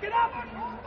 quedamos juntos.